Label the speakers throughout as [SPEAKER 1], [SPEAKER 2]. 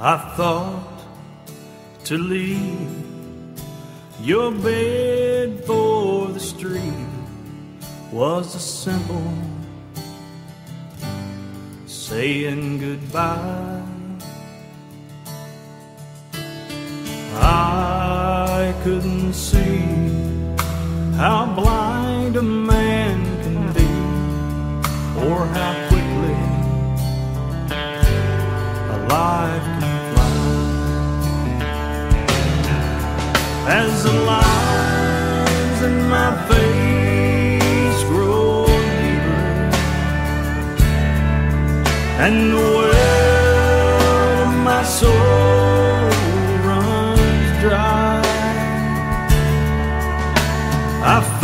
[SPEAKER 1] I thought to leave your bed for the street was a simple saying goodbye. I couldn't see how blind a man can be, or how quickly a life As the lines in my face grow deeper, and the well of my soul runs dry. I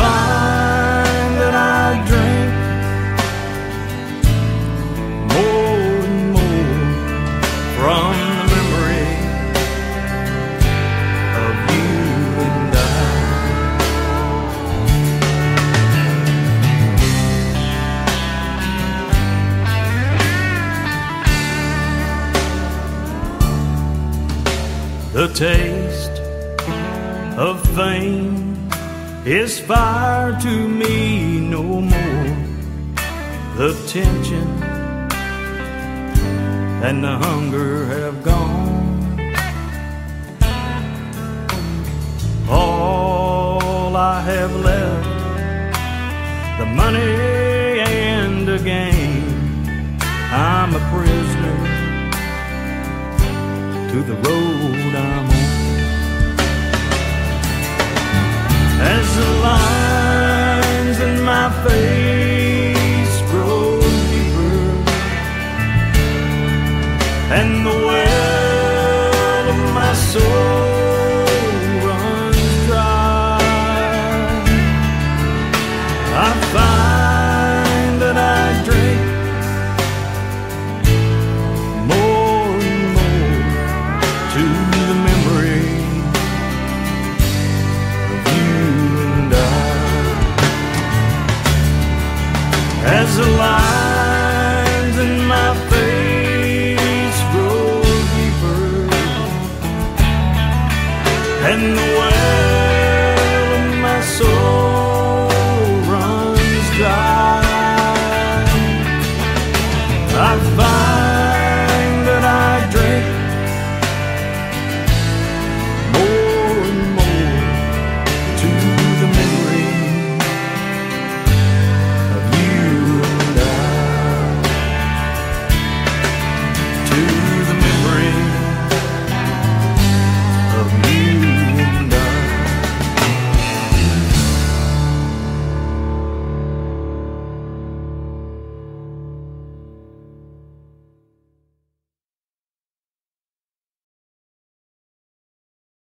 [SPEAKER 1] The taste of fame is fire to me no more. The tension and the hunger have gone. All I have left, the money to the road I'm on. As the lines in my face grow deeper, and the well As the lines in my face grow deeper, and the